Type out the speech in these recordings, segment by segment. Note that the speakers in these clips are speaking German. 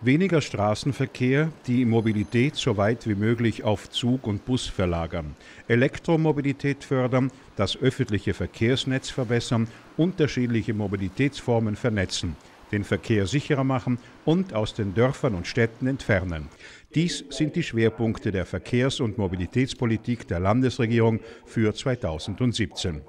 Weniger Straßenverkehr, die Mobilität so weit wie möglich auf Zug und Bus verlagern, Elektromobilität fördern, das öffentliche Verkehrsnetz verbessern, unterschiedliche Mobilitätsformen vernetzen, den Verkehr sicherer machen und aus den Dörfern und Städten entfernen. Dies sind die Schwerpunkte der Verkehrs- und Mobilitätspolitik der Landesregierung für 2017.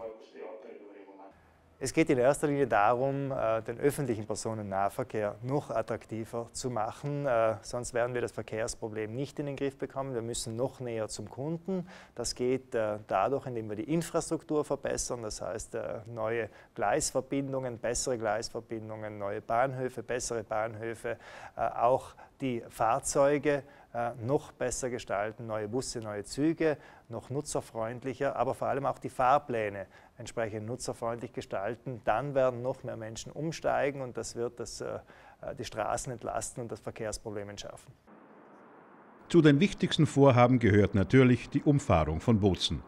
Es geht in erster Linie darum, äh, den öffentlichen Personennahverkehr noch attraktiver zu machen. Äh, sonst werden wir das Verkehrsproblem nicht in den Griff bekommen. Wir müssen noch näher zum Kunden. Das geht äh, dadurch, indem wir die Infrastruktur verbessern, das heißt neue Gleisverbindungen, bessere Gleisverbindungen, neue Bahnhöfe, bessere Bahnhöfe, auch die Fahrzeuge noch besser gestalten, neue Busse, neue Züge, noch nutzerfreundlicher, aber vor allem auch die Fahrpläne entsprechend nutzerfreundlich gestalten. Dann werden noch mehr Menschen umsteigen und das wird das, äh, die Straßen entlasten und das Verkehrsproblem entschärfen. Zu den wichtigsten Vorhaben gehört natürlich die Umfahrung von Bozen.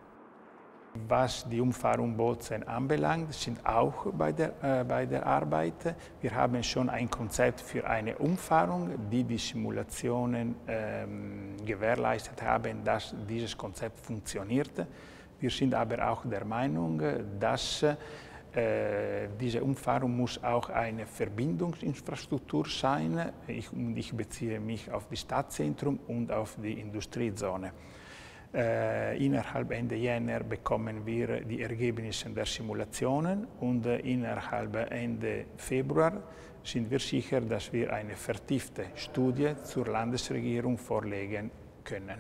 Was die Umfahrung Bozen anbelangt, sind auch bei der, äh, bei der Arbeit. Wir haben schon ein Konzept für eine Umfahrung, die die Simulationen ähm, gewährleistet haben, dass dieses Konzept funktioniert. Wir sind aber auch der Meinung, dass äh, diese Umfahrung muss auch eine Verbindungsinfrastruktur sein. Ich, ich beziehe mich auf das Stadtzentrum und auf die Industriezone. Äh, innerhalb Ende Jänner bekommen wir die Ergebnisse der Simulationen und innerhalb Ende Februar sind wir sicher, dass wir eine vertiefte Studie zur Landesregierung vorlegen können.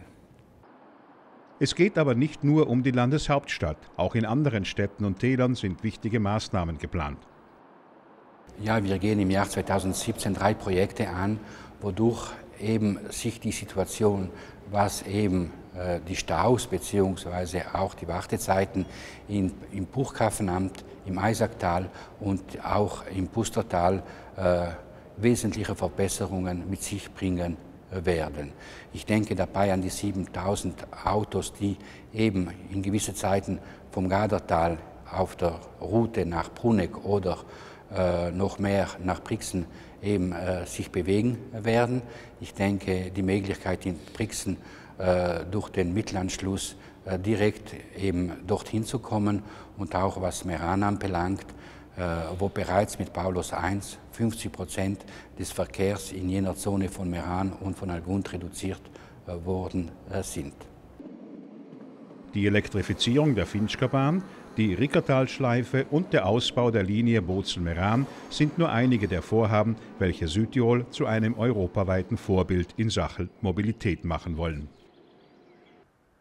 Es geht aber nicht nur um die Landeshauptstadt. Auch in anderen Städten und Tälern sind wichtige Maßnahmen geplant. Ja, wir gehen im Jahr 2017 drei Projekte an, wodurch eben sich die Situation, was eben die Staus bzw. auch die Wartezeiten in, im Buchkafenamt, im Eisacktal und auch im Pustertal äh, wesentliche Verbesserungen mit sich bringen äh, werden. Ich denke dabei an die 7000 Autos, die eben in gewisse Zeiten vom Gadertal auf der Route nach Bruneck oder äh, noch mehr nach Brixen eben äh, sich bewegen werden. Ich denke, die Möglichkeit in Brixen äh, durch den Mittelanschluss äh, direkt eben dorthin zu kommen und auch was Meran anbelangt, äh, wo bereits mit Paulus I 50 Prozent des Verkehrs in jener Zone von Meran und von Algund reduziert worden sind. Die Elektrifizierung der Finchka-Bahn, die Rickertalschleife und der Ausbau der Linie Bozen-Meran sind nur einige der Vorhaben, welche Südtirol zu einem europaweiten Vorbild in Sachen Mobilität machen wollen.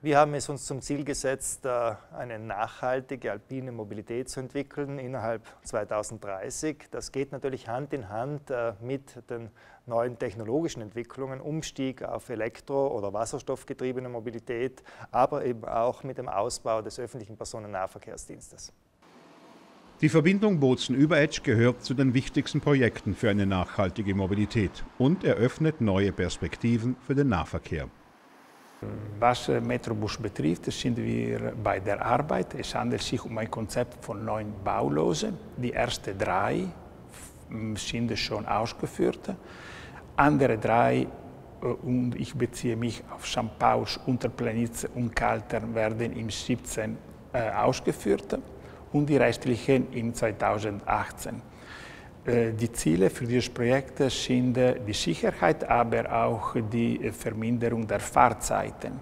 Wir haben es uns zum Ziel gesetzt, äh, eine nachhaltige alpine Mobilität zu entwickeln innerhalb 2030. Das geht natürlich Hand in Hand äh, mit den neuen technologischen Entwicklungen, Umstieg auf Elektro- oder Wasserstoffgetriebene Mobilität, aber eben auch mit dem Ausbau des öffentlichen Personennahverkehrsdienstes. Die Verbindung Bozen-Überetsch gehört zu den wichtigsten Projekten für eine nachhaltige Mobilität und eröffnet neue Perspektiven für den Nahverkehr. Was Metrobus betrifft, sind wir bei der Arbeit. Es handelt sich um ein Konzept von neun Baulosen. Die ersten drei sind schon ausgeführt. Andere drei, äh, und ich beziehe mich auf St. Pauls, Unterplanitz und Kaltern, werden im 17 äh, ausgeführt und die restlichen im 2018. Äh, die Ziele für dieses Projekt sind äh, die Sicherheit, aber auch die äh, Verminderung der Fahrzeiten.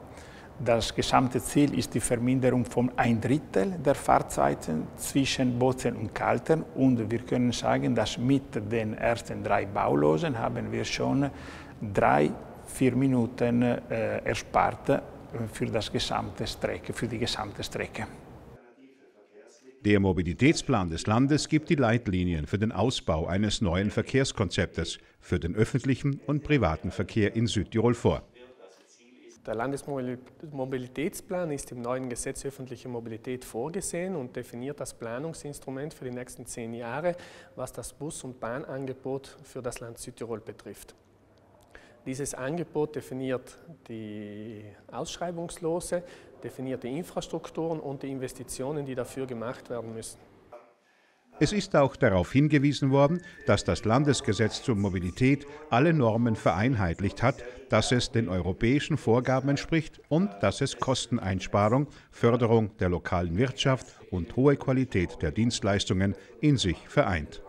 Das gesamte Ziel ist die Verminderung von ein Drittel der Fahrzeiten zwischen Bozen und Kaltern. Und wir können sagen, dass mit den ersten drei Baulosen haben wir schon drei, vier Minuten äh, erspart für, das gesamte Strecke, für die gesamte Strecke. Der Mobilitätsplan des Landes gibt die Leitlinien für den Ausbau eines neuen Verkehrskonzeptes für den öffentlichen und privaten Verkehr in Südtirol vor. Der Landesmobilitätsplan ist im neuen Gesetz öffentliche Mobilität vorgesehen und definiert das Planungsinstrument für die nächsten zehn Jahre, was das Bus- und Bahnangebot für das Land Südtirol betrifft. Dieses Angebot definiert die Ausschreibungslose, definiert die Infrastrukturen und die Investitionen, die dafür gemacht werden müssen. Es ist auch darauf hingewiesen worden, dass das Landesgesetz zur Mobilität alle Normen vereinheitlicht hat, dass es den europäischen Vorgaben entspricht und dass es Kosteneinsparung, Förderung der lokalen Wirtschaft und hohe Qualität der Dienstleistungen in sich vereint.